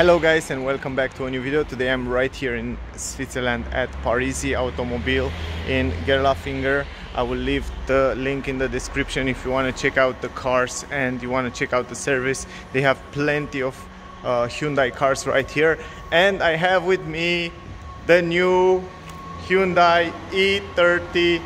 Hello guys and welcome back to a new video. Today I'm right here in Switzerland at Parisi Automobile in Gerlafingen. I will leave the link in the description if you want to check out the cars and you want to check out the service. They have plenty of uh, Hyundai cars right here and I have with me the new Hyundai i30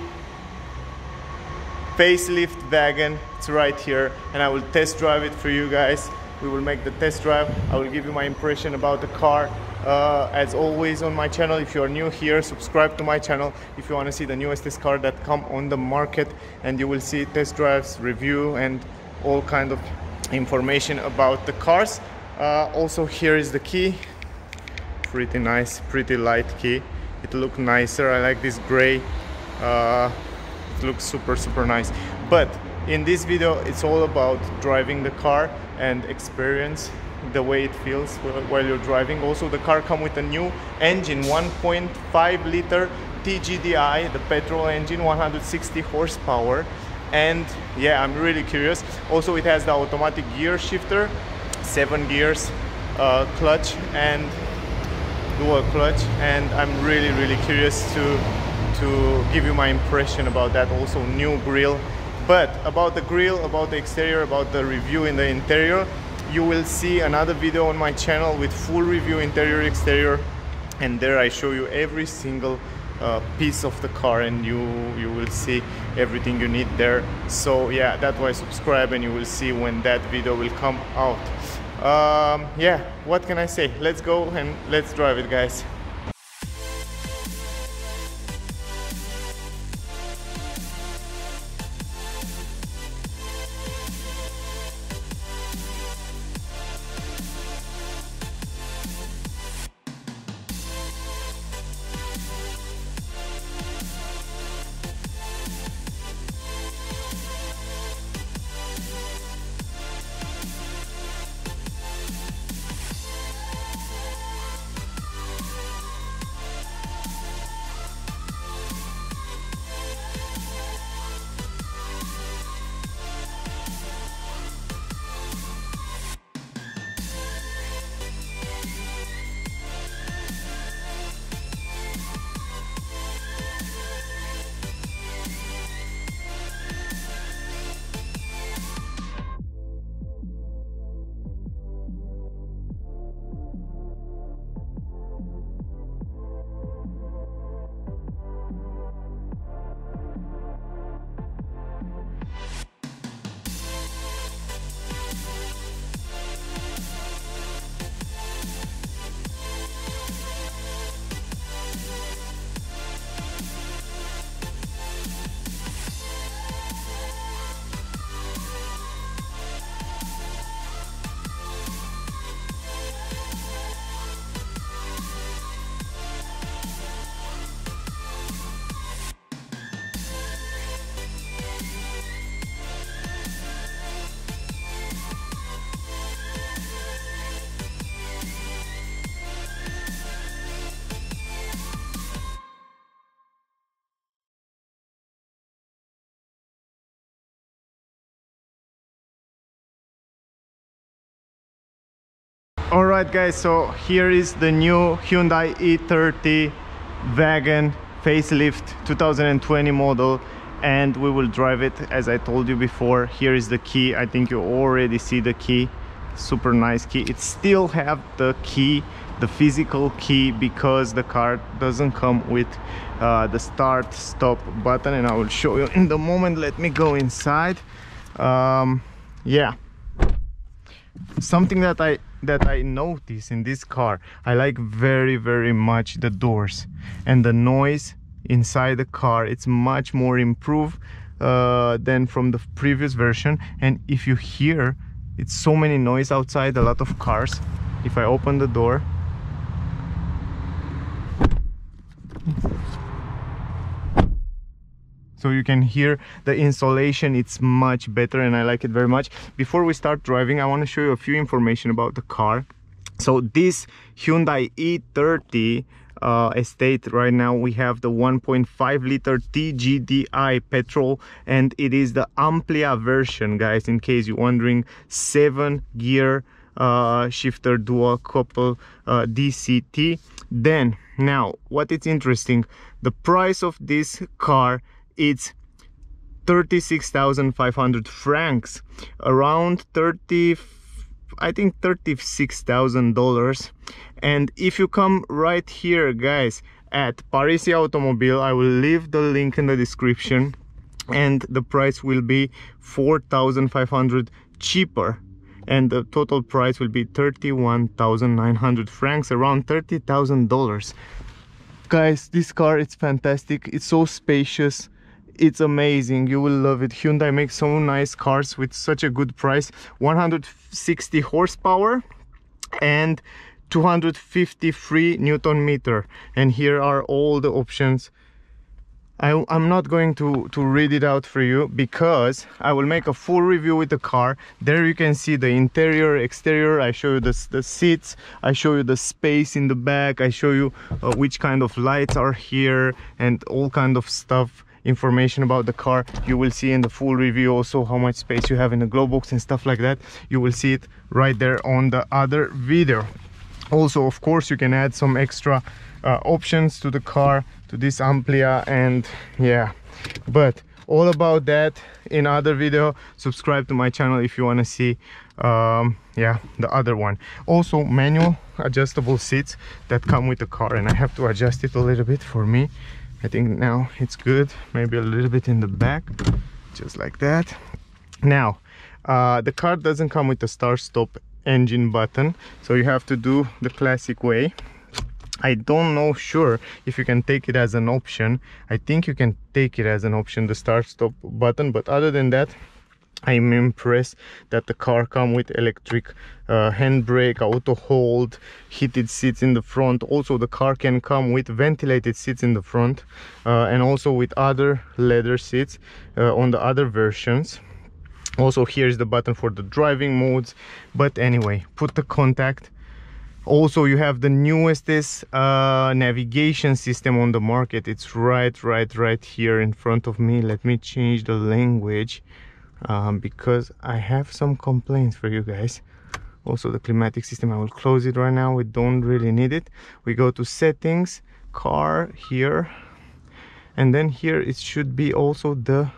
facelift wagon. It's right here and I will test drive it for you guys we will make the test drive. I will give you my impression about the car. Uh, as always on my channel if you are new here subscribe to my channel. If you want to see the newest car that come on the market and you will see test drives review and all kind of information about the cars. Uh, also here is the key. Pretty nice pretty light key. It look nicer. I like this gray. Uh, it looks super super nice. But in this video it's all about driving the car and experience the way it feels while you're driving. Also the car come with a new engine 1.5 liter TGDI the petrol engine 160 horsepower. And yeah I'm really curious. Also it has the automatic gear shifter seven gears uh, clutch and dual clutch. And I'm really really curious to to give you my impression about that. Also new grill but about the grill about the exterior about the review in the interior you will see another video on my channel with full review interior exterior and there I show you every single uh, piece of the car and you you will see everything you need there. So yeah that's why subscribe and you will see when that video will come out. Um, yeah what can I say? Let's go and let's drive it guys all right guys so here is the new hyundai i30 wagon facelift 2020 model and we will drive it as i told you before. Here is the key. I think you already see the key. Super nice key. It still have the key the physical key because the car doesn't come with uh, the start stop button and i will show you in the moment. Let me go inside. Um, yeah. Something that i that I notice in this car. I like very very much the doors and the noise inside the car. It's much more improved uh, than from the previous version. And if you hear it's so many noise outside a lot of cars. If I open the door so you can hear the insulation. It's much better and I like it very much. Before we start driving I want to show you a few information about the car. So this Hyundai i30 uh, estate right now we have the 1.5 liter TGDI petrol and it is the Amplia version guys in case you're wondering. Seven gear uh, shifter dual couple uh, DCT then now what is interesting the price of this car it's 36,500 francs around 30 I think $36,000 and if you come right here guys at Parisi Automobile I will leave the link in the description and the price will be 4,500 cheaper and the total price will be 31,900 francs around $30,000 guys this car is fantastic. It's so spacious it's amazing you will love it hyundai makes so nice cars with such a good price 160 horsepower and 253 newton meter and here are all the options I, am not going to, to read it out for you because I will make a full review with the car. There you can see the interior, exterior. I show you the, the seats. I show you the space in the back. I show you uh, which kind of lights are here and all kind of stuff information about the car. You will see in the full review also how much space you have in the glove box and stuff like that. You will see it right there on the other video. Also of course you can add some extra uh, options to the car to this amplia and yeah. But all about that in other video. Subscribe to my channel if you want to see um yeah the other one. Also manual adjustable seats that come with the car and i have to adjust it a little bit for me I think now it's good. Maybe a little bit in the back just like that. Now uh, the car doesn't come with a start stop engine button so you have to do the classic way. I don't know sure if you can take it as an option. I think you can take it as an option the start stop button but other than that I'm impressed that the car come with electric uh, handbrake, auto hold, heated seats in the front. Also the car can come with ventilated seats in the front uh, and also with other leather seats uh, on the other versions. Also here's the button for the driving modes. But anyway, put the contact. Also you have the newest uh, navigation system on the market. It's right, right, right here in front of me. Let me change the language um, because I have some complaints for you guys. Also the climatic system I will close it right now. We don't really need it. We go to settings car here. And then here it should be also the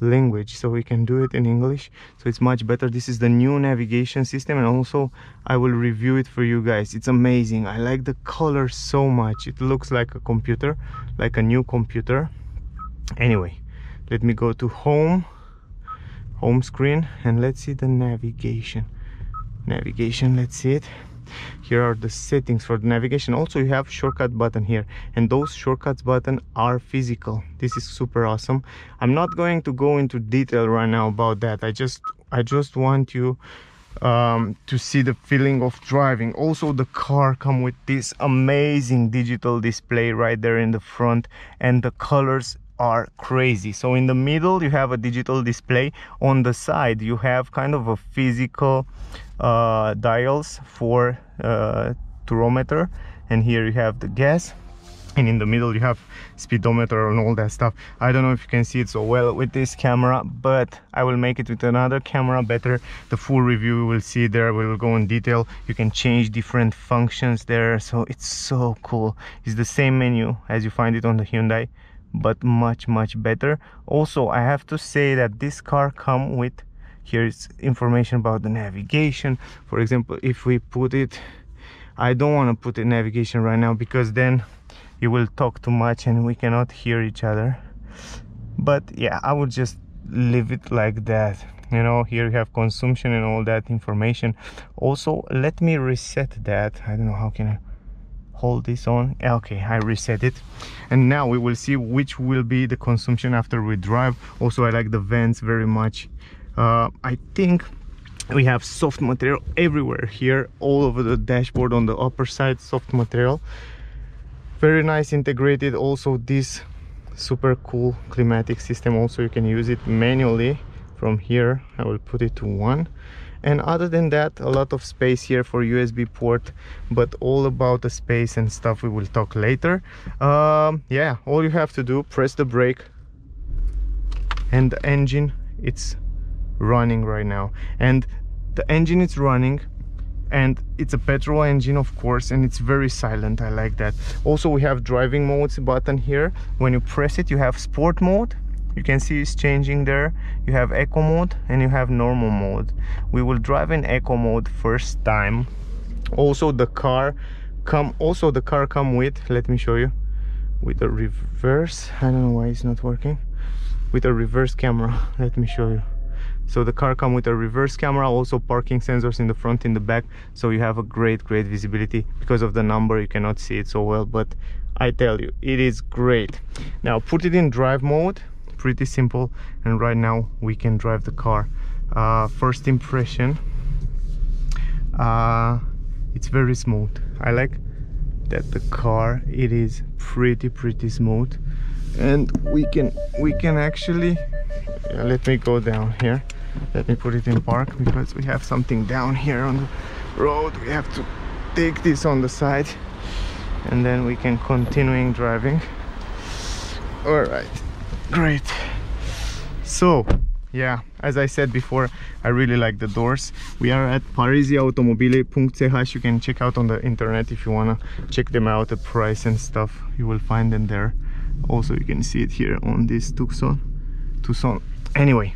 language so we can do it in English. So it's much better. This is the new navigation system and also I will review it for you guys. It's amazing. I like the color so much. It looks like a computer like a new computer. Anyway let me go to home home screen and let's see the navigation. Navigation let's see it. Here are the settings for the navigation. Also you have shortcut button here and those shortcuts button are physical. This is super awesome. I'm not going to go into detail right now about that. I just i just want you um, to see the feeling of driving. Also the car come with this amazing digital display right there in the front and the colors are crazy. So in the middle you have a digital display. On the side you have kind of a physical uh, dials for uh, turometer and here you have the gas. And in the middle you have speedometer and all that stuff. I don't know if you can see it so well with this camera but i will make it with another camera better. The full review we will see there. We will go in detail. You can change different functions there. So it's so cool. It's the same menu as you find it on the hyundai but much much better. Also i have to say that this car come with here's information about the navigation. For example if we put it i don't want to put the navigation right now because then you will talk too much and we cannot hear each other. But yeah i would just leave it like that. You know here you have consumption and all that information. Also let me reset that. I don't know how can i hold this on. Okay i reset it. And now we will see which will be the consumption after we drive. Also i like the vents very much. Uh, i think we have soft material everywhere here all over the dashboard on the upper side soft material. Very nice integrated also this super cool climatic system. Also you can use it manually from here. I will put it to one and other than that a lot of space here for USB port but all about the space and stuff we will talk later. Um, yeah all you have to do press the brake. And the engine it's running right now. And the engine is running and it's a petrol engine of course and it's very silent. I like that. Also we have driving modes button here. When you press it you have sport mode you can see it's changing there. You have eco mode and you have normal mode. We will drive in eco mode first time. Also the car come also the car come with let me show you with a reverse. I don't know why it's not working. With a reverse camera let me show you. So the car come with a reverse camera also parking sensors in the front in the back. So you have a great great visibility. Because of the number you cannot see it so well but i tell you it is great. Now put it in drive mode pretty simple and right now we can drive the car. Uh, first impression uh, it's very smooth. I like that the car it is pretty pretty smooth. And we can we can actually yeah, let me go down here. Let me put it in park because we have something down here on the road. We have to take this on the side and then we can continuing driving. All right great. So yeah as i said before i really like the doors. We are at parisiautomobile.ch you can check out on the internet if you want to check them out the price and stuff. You will find them there. Also you can see it here on this tucson tucson. Anyway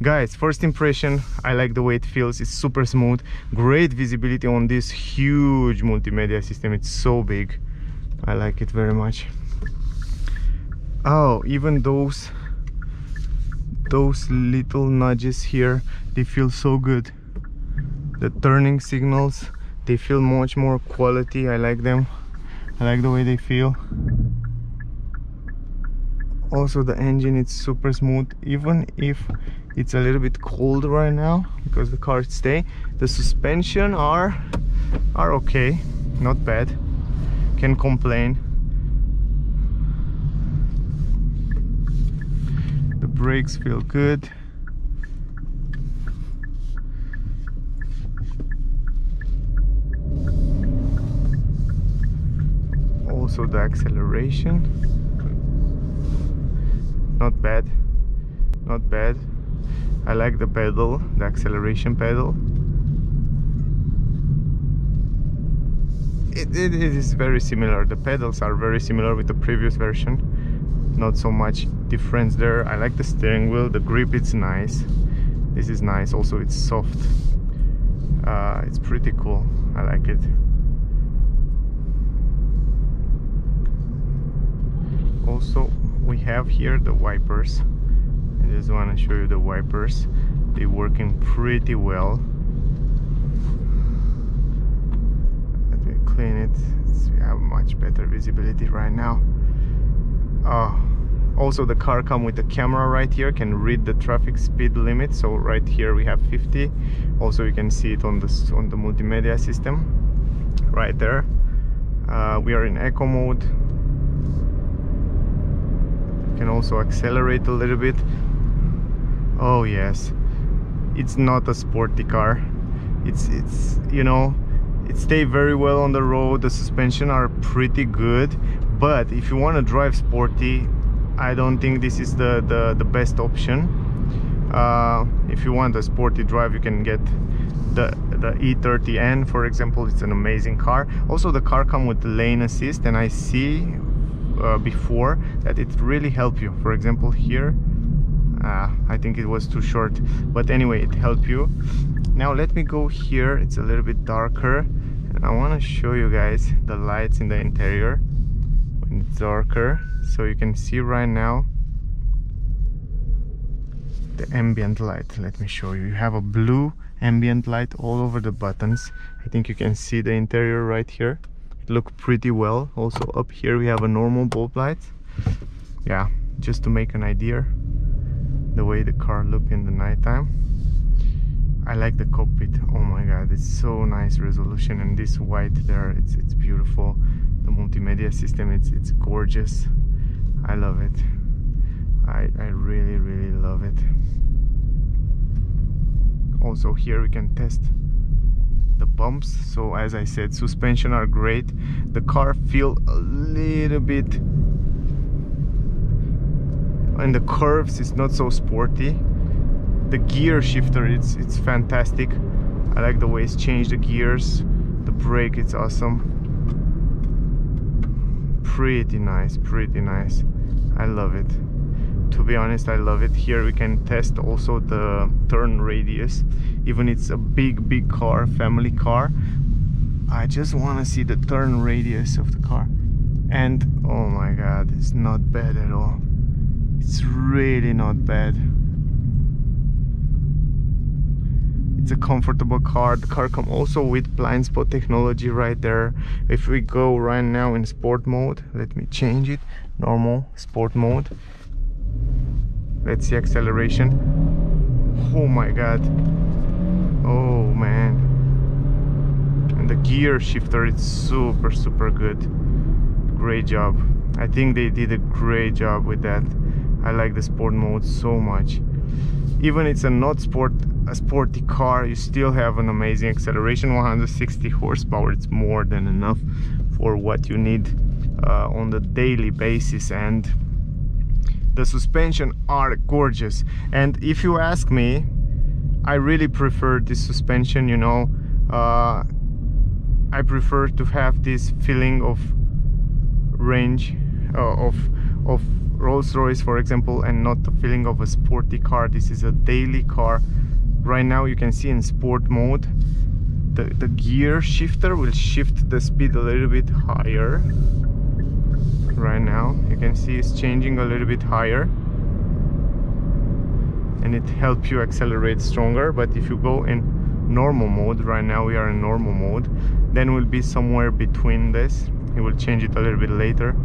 guys first impression i like the way it feels. It's super smooth. Great visibility on this huge multimedia system. It's so big. I like it very much oh even those those little nudges here they feel so good. The turning signals they feel much more quality. I like them. I like the way they feel. Also the engine it's super smooth. Even if it's a little bit cold right now because the car stay the suspension are are okay. Not bad. Can complain the brakes feel good. Also the acceleration. Not bad. Not bad. I like the pedal the acceleration pedal. It, it, it is very similar. The pedals are very similar with the previous version. Not so much difference there. I like the steering wheel the grip it's nice. This is nice also it's soft. Uh, it's pretty cool I like it. Also we have here the wipers. I just want to show you the wipers. They're working pretty well. Let me clean it so you have much better visibility right now. Oh also the car come with a camera right here can read the traffic speed limit. So right here we have 50 also you can see it on the on the multimedia system. Right there. Uh, we are in eco mode. Can also accelerate a little bit. Oh yes. It's not a sporty car. It's it's you know it stay very well on the road. The suspension are pretty good. But if you want to drive sporty I don't think this is the the, the best option. Uh, if you want a sporty drive you can get the the i30N for example it's an amazing car. Also the car come with lane assist and I see uh, before that it really help you. For example here uh, I think it was too short but anyway it helped you. Now let me go here. It's a little bit darker and I want to show you guys the lights in the interior darker so you can see right now the ambient light. Let me show you. You have a blue ambient light all over the buttons. I think you can see the interior right here. It look pretty well. Also up here we have a normal bulb light. Yeah just to make an idea the way the car look in the nighttime. I like the cockpit. Oh my god it's so nice resolution and this white there it's it's beautiful the multimedia system it's it's gorgeous. I love it. I, I really really love it. Also here we can test the bumps. So as I said suspension are great. The car feel a little bit and the curves it's not so sporty. The gear shifter it's it's fantastic. I like the way it's changed the gears. The brake it's awesome pretty nice pretty nice. I love it. To be honest I love it. Here we can test also the turn radius. Even it's a big big car family car. I just want to see the turn radius of the car. And oh my god it's not bad at all. It's really not bad a comfortable car. The car come also with blind spot technology right there. If we go right now in sport mode let me change it. Normal sport mode. Let's see acceleration. Oh my god. Oh man. And the gear shifter it's super super good. Great job. I think they did a great job with that. I like the sport mode so much even it's a not sport a sporty car you still have an amazing acceleration 160 horsepower. It's more than enough for what you need uh, on the daily basis. And the suspension are gorgeous. And if you ask me I really prefer this suspension you know uh, I prefer to have this feeling of range uh, of of Rolls-Royce for example and not the feeling of a sporty car. This is a daily car. Right now you can see in sport mode the, the gear shifter will shift the speed a little bit higher. Right now you can see it's changing a little bit higher. And it helps you accelerate stronger. But if you go in normal mode right now we are in normal mode then we'll be somewhere between this. It will change it a little bit later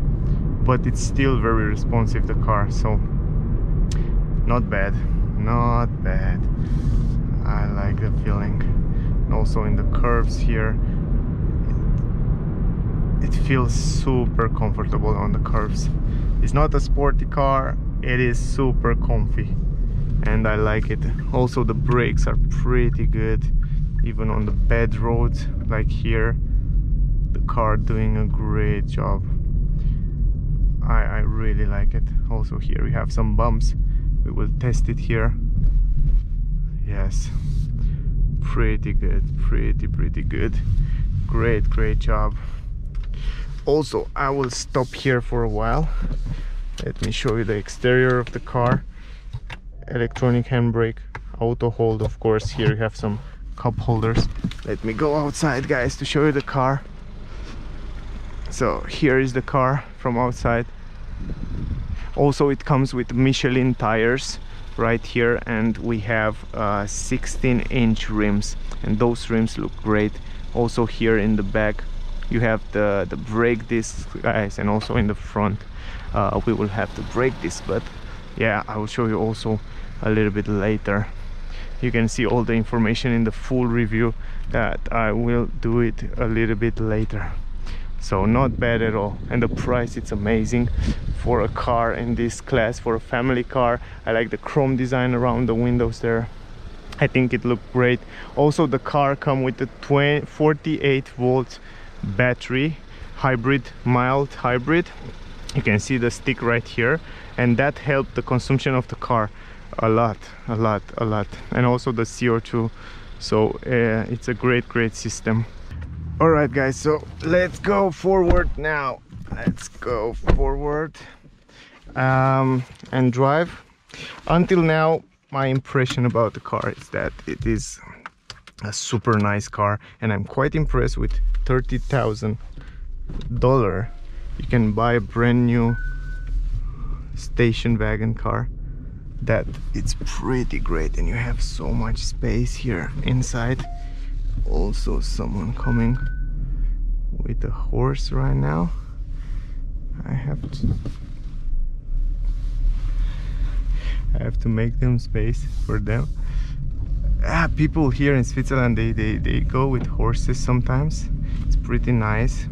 but it's still very responsive the car so not bad not bad. I like the feeling. And also in the curves here it feels super comfortable on the curves. It's not a sporty car it is super comfy and I like it. Also the brakes are pretty good even on the bad roads like here. The car doing a great job I, I really like it. Also here we have some bumps. We will test it here. Yes. Pretty good pretty pretty good. Great great job. Also I will stop here for a while. Let me show you the exterior of the car. Electronic handbrake auto hold of course. Here you have some cup holders. Let me go outside guys to show you the car. So here is the car from outside also it comes with Michelin tires right here and we have uh, 16 inch rims and those rims look great. Also here in the back you have the the brake discs guys and also in the front uh, we will have the brake disc but yeah I will show you also a little bit later. You can see all the information in the full review that I will do it a little bit later so not bad at all. And the price it's amazing. For a car in this class for a family car I like the chrome design around the windows there. I think it looked great. Also the car come with the 20, 48 volt battery hybrid mild hybrid. You can see the stick right here. And that helped the consumption of the car a lot a lot a lot. And also the CO2 so uh, it's a great great system all right guys so let's go forward now. Let's go forward um, and drive. Until now my impression about the car is that it is a super nice car and I'm quite impressed with thirty thousand dollar you can buy a brand new station wagon car that it's pretty great and you have so much space here inside also someone coming with a horse right now. I have to I have to make them space for them. Ah, people here in Switzerland they, they, they go with horses sometimes. It's pretty nice.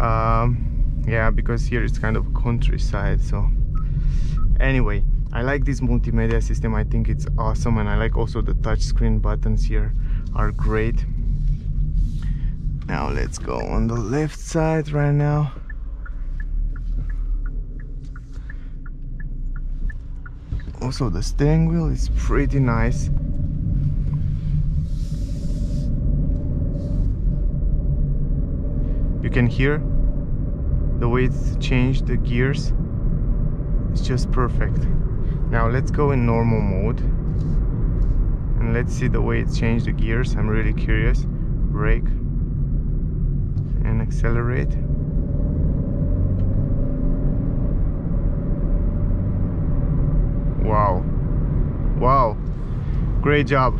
Um, yeah because here it's kind of countryside so. Anyway I like this multimedia system. I think it's awesome and I like also the touchscreen buttons here are great. Now let's go on the left side right now. Also the steering wheel is pretty nice. You can hear the way it's changed the gears. It's just perfect. Now let's go in normal mode and let's see the way it changed the gears. I'm really curious. Brake. And accelerate. Wow. Wow. Great job.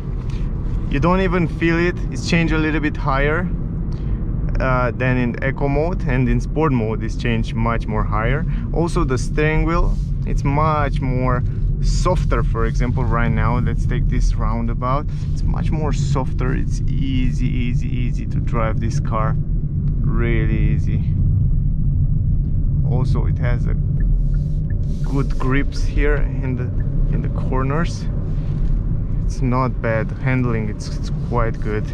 You don't even feel it. It's changed a little bit higher uh, than in eco mode. And in sport mode it's changed much more higher. Also the steering wheel it's much more softer. For example right now let's take this roundabout. It's much more softer. It's easy easy easy to drive this car. Really easy. Also it has a good grips here in the in the corners. It's not bad. Handling it's, it's quite good.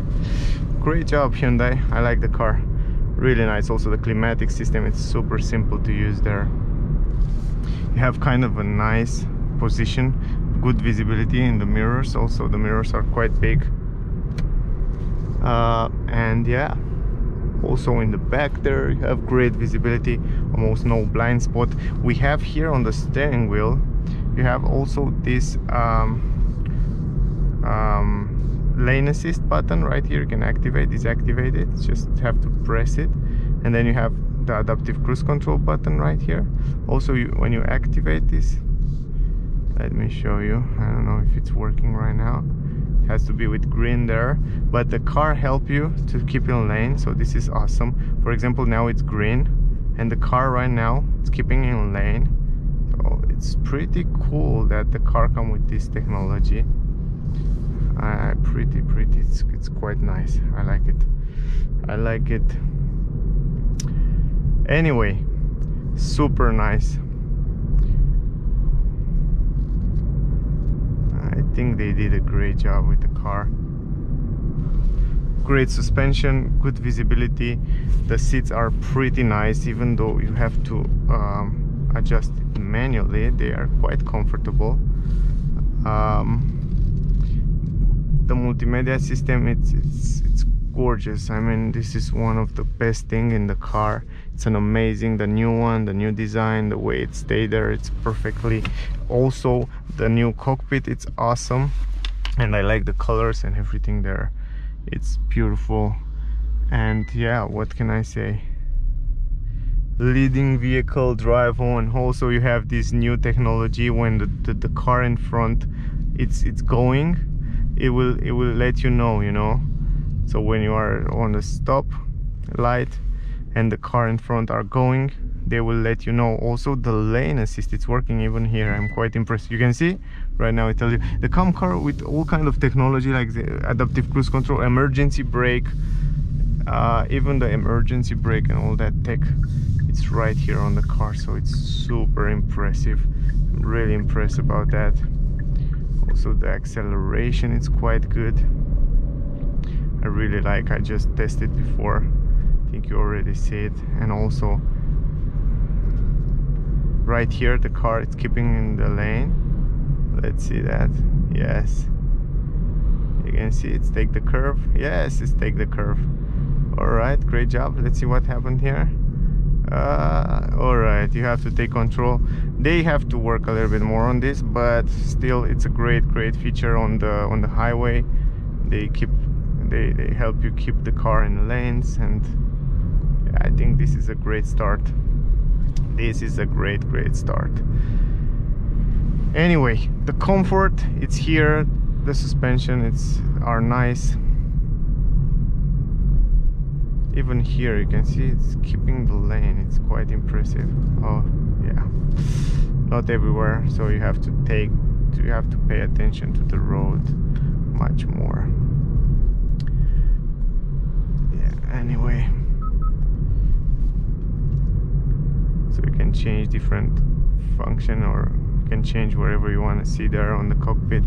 Great job Hyundai. I like the car. Really nice. Also the climatic system it's super simple to use there. You have kind of a nice position good visibility in the mirrors also. The mirrors are quite big. Uh, and yeah also in the back there you have great visibility almost no blind spot. We have here on the steering wheel you have also this um, um, lane assist button right here. You can activate disactivate it. Just have to press it. And then you have the adaptive cruise control button right here. Also you, when you activate this let me show you. I don't know if it's working right now. It has to be with green there. But the car help you to keep in lane so this is awesome. For example now it's green and the car right now it's keeping in lane. So it's pretty cool that the car come with this technology. Uh, pretty pretty it's, it's quite nice. I like it. I like it. Anyway super nice I think they did a great job with the car. Great suspension good visibility. The seats are pretty nice even though you have to um, adjust it manually. They are quite comfortable. Um, the multimedia system it's it's it's gorgeous. I mean this is one of the best thing in the car it's an amazing the new one the new design the way it stayed there it's perfectly. Also the new cockpit it's awesome and i like the colors and everything there. It's beautiful. And yeah what can i say? Leading vehicle drive on. Also you have this new technology when the, the, the car in front it's it's going it will it will let you know you know? So when you are on the stop light and the car in front are going they will let you know. Also the lane assist it's working even here. I'm quite impressed. You can see right now i tell you the com car with all kind of technology like the adaptive cruise control emergency brake uh, even the emergency brake and all that tech it's right here on the car so it's super impressive. I'm really impressed about that. Also the acceleration is quite good. I really like I just tested before think you already see it. And also right here the car is keeping in the lane. Let's see that. Yes. You can see it's take the curve. Yes it's take the curve. All right great job. Let's see what happened here. Uh, all right you have to take control. They have to work a little bit more on this but still it's a great great feature on the on the highway. They keep they, they help you keep the car in the lanes and I think this is a great start. This is a great great start. Anyway the comfort it's here. The suspension it's are nice. Even here you can see it's keeping the lane. It's quite impressive. Oh yeah. Not everywhere so you have to take you have to pay attention to the road much more. Yeah anyway so you can change different function or you can change wherever you want to see there on the cockpit.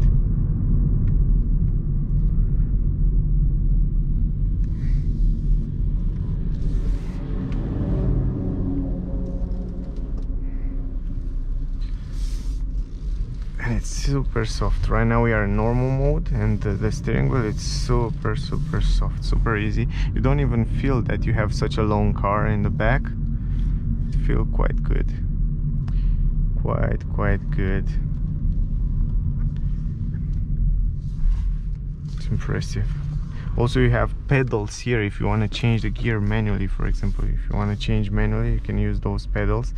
And it's super soft. Right now we are in normal mode and the, the steering wheel it's super super soft super easy. You don't even feel that you have such a long car in the back feel quite good. Quite quite good. It's impressive. Also you have pedals here. If you want to change the gear manually for example if you want to change manually you can use those pedals.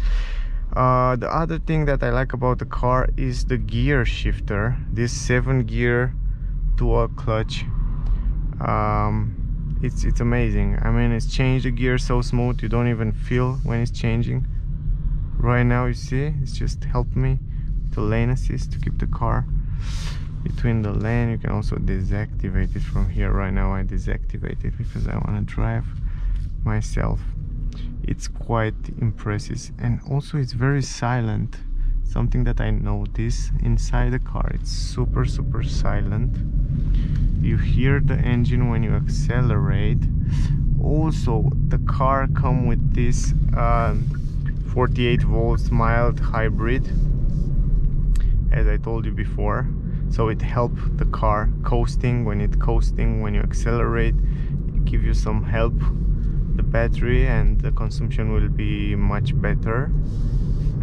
Uh, the other thing that I like about the car is the gear shifter. This seven gear dual clutch um, it's it's amazing. I mean it's changed the gear so smooth you don't even feel when it's changing. Right now you see it's just helped me to lane assist to keep the car between the lane. You can also deactivate it from here. Right now I deactivate it because I want to drive myself. It's quite impressive. And also it's very silent. Something that I notice inside the car it's super super silent you hear the engine when you accelerate. Also the car come with this uh, 48 volts mild hybrid as I told you before. So it help the car coasting. When it coasting when you accelerate it give you some help. The battery and the consumption will be much better.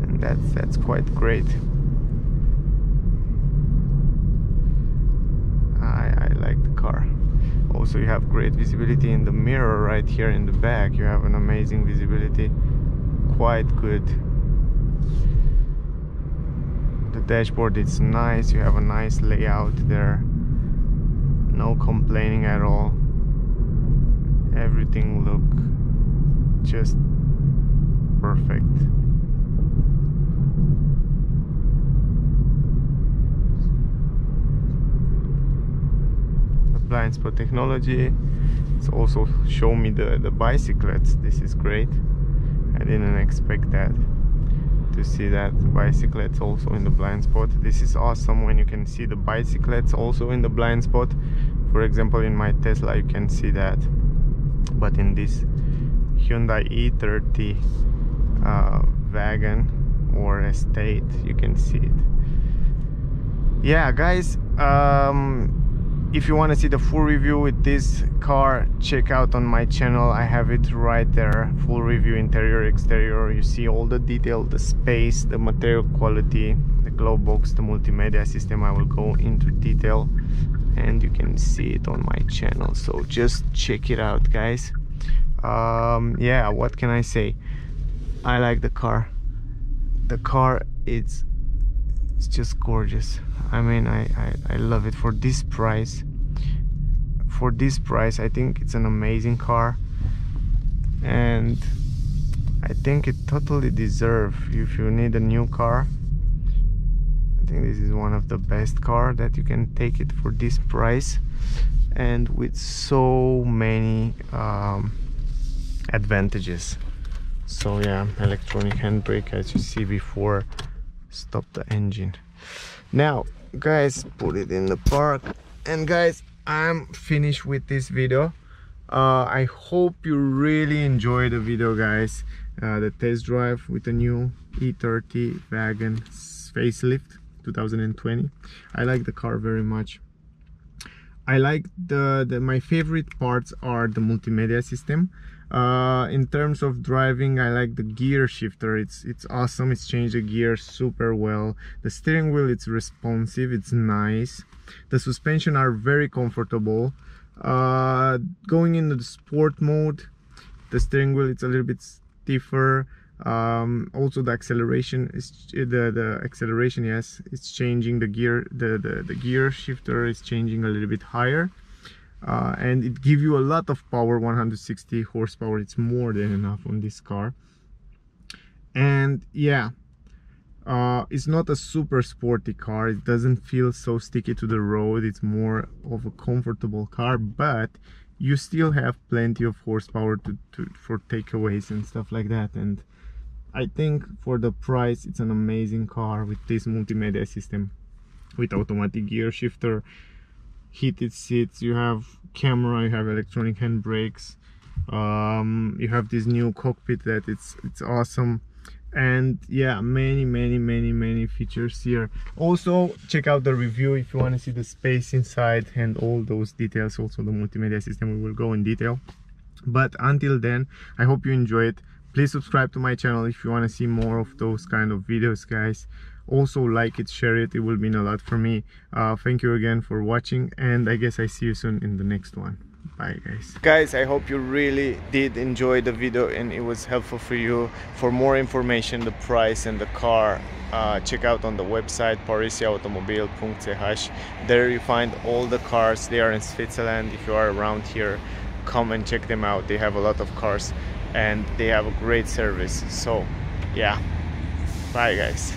And that's that's quite great I, I like the car also you have great visibility in the mirror right here in the back. You have an amazing visibility. Quite good. The dashboard is nice. You have a nice layout there. No complaining at all. Everything look just perfect blind spot technology. It's also show me the the bicyclettes this is great. I didn't expect that to see that bicyclettes also in the blind spot. This is awesome when you can see the bicyclettes also in the blind spot. For example in my Tesla you can see that. But in this Hyundai i30 uh, wagon or estate you can see it. Yeah guys um, if you want to see the full review with this car check out on my channel. I have it right there. Full review interior exterior. You see all the detail the space the material quality the glove box the multimedia system. I will go into detail and you can see it on my channel. So just check it out guys. Um, yeah what can I say? I like the car. The car it's it's just gorgeous. I mean I, I, I love it. For this price for this price I think it's an amazing car. And I think it totally deserve if you need a new car I think this is one of the best car that you can take it for this price. And with so many um, advantages. So yeah electronic handbrake as you see before stop the engine. Now guys put it in the park. And guys i'm finished with this video. Uh, i hope you really enjoy the video guys. Uh, the test drive with the new i30 wagon facelift 2020 i like the car very much. I like the, the my favorite parts are the multimedia system uh, in terms of driving I like the gear shifter. It's it's awesome. It's changed the gear super well. The steering wheel it's responsive. It's nice. The suspension are very comfortable. Uh, going into the sport mode the steering wheel it's a little bit stiffer. Um, also the acceleration is the the acceleration yes it's changing the gear the, the the gear shifter is changing a little bit higher uh, and it gives you a lot of power 160 horsepower. It's more than enough on this car. And yeah uh, it's not a super sporty car. It doesn't feel so sticky to the road. It's more of a comfortable car but you still have plenty of horsepower to, to for takeaways and stuff like that. And I think for the price it's an amazing car with this multimedia system with automatic gear shifter heated seats you have camera you have electronic handbrakes um, you have this new cockpit that it's it's awesome. And yeah many many many many features here. Also check out the review if you want to see the space inside and all those details also the multimedia system we will go in detail. But until then i hope you enjoy it please subscribe to my channel if you want to see more of those kind of videos guys also like it share it. It will mean a lot for me. Uh, thank you again for watching and i guess i see you soon in the next one. Bye guys. Guys i hope you really did enjoy the video and it was helpful for you. For more information the price and the car uh, check out on the website parisiautomobil.ch there you find all the cars. They are in switzerland. If you are around here come and check them out. They have a lot of cars and they have a great service. So yeah. Bye guys